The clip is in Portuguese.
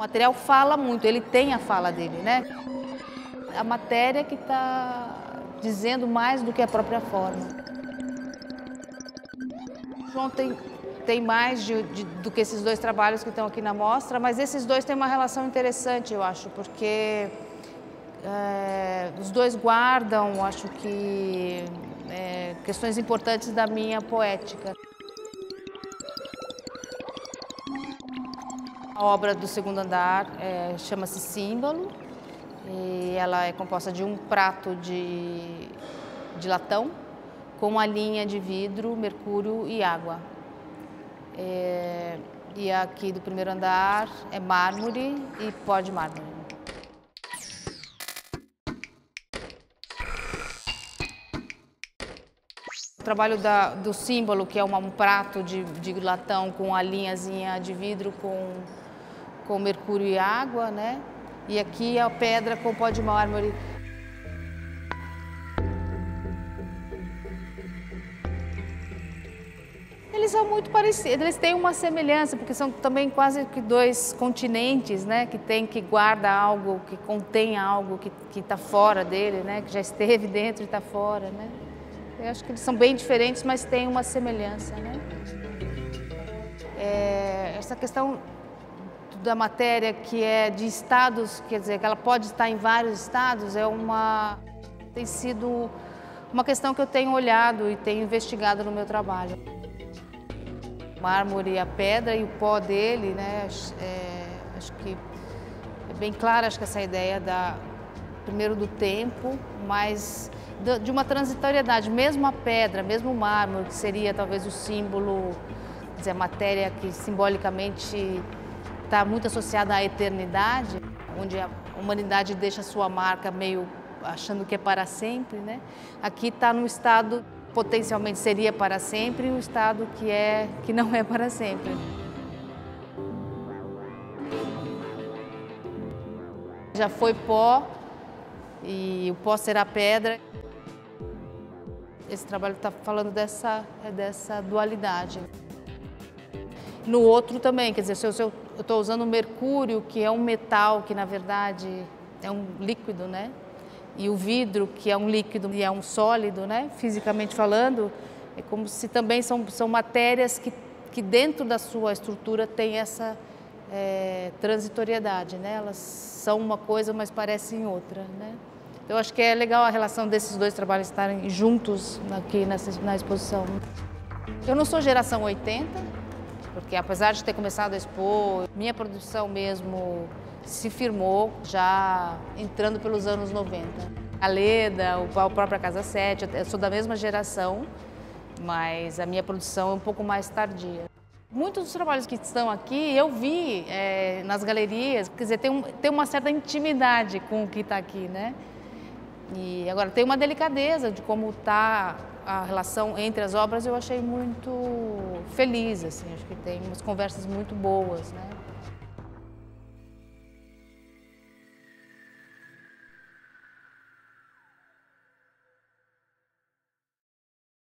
material fala muito, ele tem a fala dele, né? A matéria que está dizendo mais do que a própria forma. João tem, tem mais de, de, do que esses dois trabalhos que estão aqui na mostra, mas esses dois têm uma relação interessante, eu acho, porque é, os dois guardam, acho que, é, questões importantes da minha poética. A obra do segundo andar é, chama-se Símbolo e ela é composta de um prato de, de latão com uma linha de vidro, mercúrio e água. É, e aqui do primeiro andar é mármore e pó de mármore. O trabalho da, do símbolo, que é uma, um prato de, de latão com a linhazinha de vidro com com mercúrio e água, né? E aqui a pedra com pó de mármore. Eles são muito parecidos, eles têm uma semelhança, porque são também quase que dois continentes, né? Que tem, que guarda algo, que contém algo que está fora dele, né? Que já esteve dentro e está fora, né? Eu acho que eles são bem diferentes, mas têm uma semelhança, né? É, essa questão da matéria que é de estados, quer dizer, que ela pode estar em vários estados, é uma tem sido uma questão que eu tenho olhado e tenho investigado no meu trabalho. O mármore, a pedra e o pó dele, né? É, acho que é bem clara acho que essa ideia da primeiro do tempo, mas de uma transitoriedade, mesmo a pedra, mesmo o mármore, que seria talvez o símbolo, quer dizer, a matéria que simbolicamente está muito associada à eternidade, onde a humanidade deixa sua marca meio achando que é para sempre, né? Aqui está no estado potencialmente seria para sempre e o estado que é que não é para sempre. Já foi pó e o pó será pedra. Esse trabalho está falando dessa, dessa dualidade. No outro também, quer dizer, se eu, estou usando mercúrio, que é um metal que na verdade é um líquido, né? E o vidro, que é um líquido e é um sólido, né? Fisicamente falando, é como se também são, são matérias que, que dentro da sua estrutura tem essa é, transitoriedade, né? Elas são uma coisa, mas parecem outra, né? Eu acho que é legal a relação desses dois trabalhos estarem juntos aqui nessa, na exposição. Eu não sou geração 80, porque apesar de ter começado a expor, minha produção mesmo se firmou já entrando pelos anos 90. A Leda, a própria Casa 7, eu sou da mesma geração, mas a minha produção é um pouco mais tardia. Muitos dos trabalhos que estão aqui eu vi é, nas galerias, quer dizer, tem, um, tem uma certa intimidade com o que está aqui, né? E agora tem uma delicadeza de como está a relação entre as obras eu achei muito feliz, assim, acho que tem umas conversas muito boas, né?